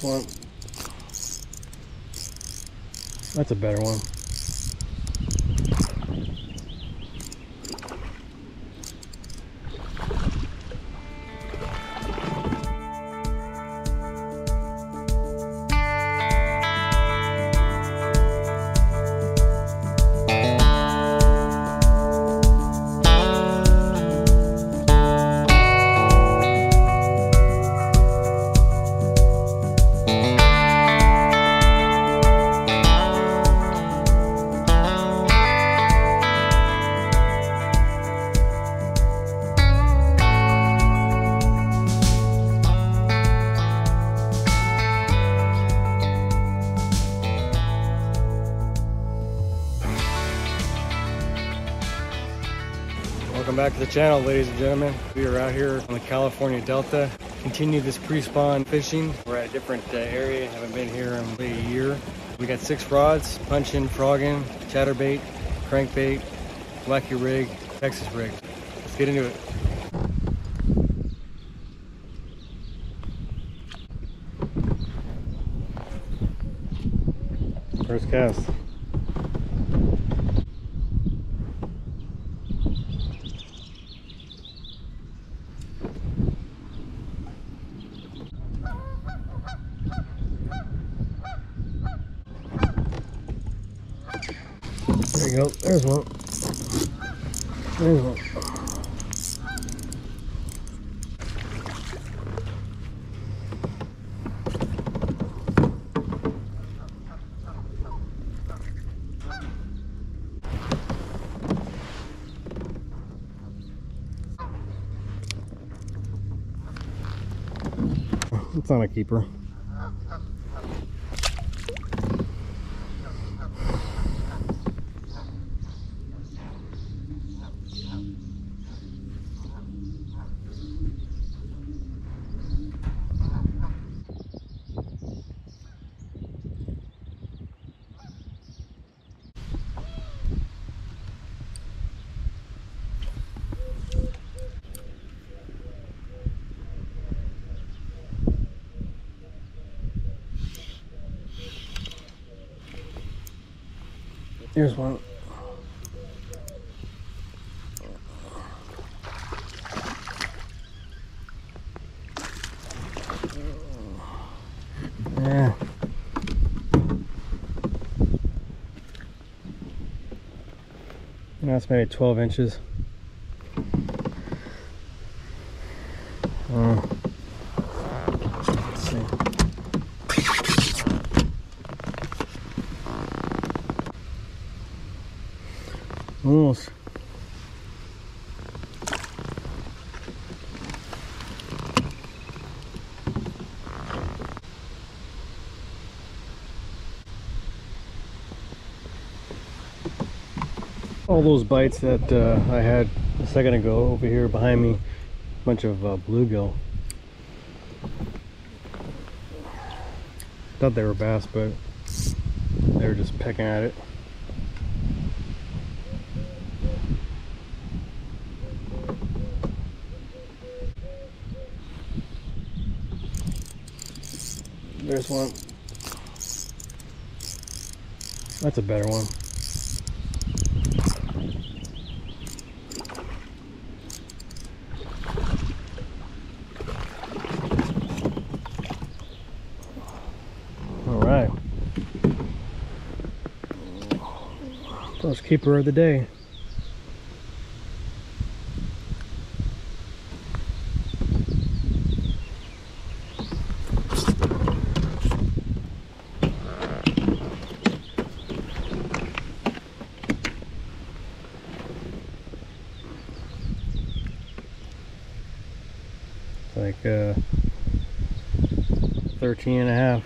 One. That's a better one. Welcome back to the channel, ladies and gentlemen. We are out here on the California Delta. Continue this pre-spawn fishing. We're at a different uh, area. Haven't been here in a year. We got six rods, punching, frogging, chatterbait, crankbait, wacky rig, Texas rig. Let's get into it. First cast. There you go. There's one. There's one. It's not a keeper. Here's one. Yeah. That's maybe 12 inches. Almost. All those bites that uh, I had a second ago over here behind me, bunch of uh, bluegill. Thought they were bass, but they were just pecking at it. There's one. That's a better one. All right. First keeper of the day. Like uh 13 and a half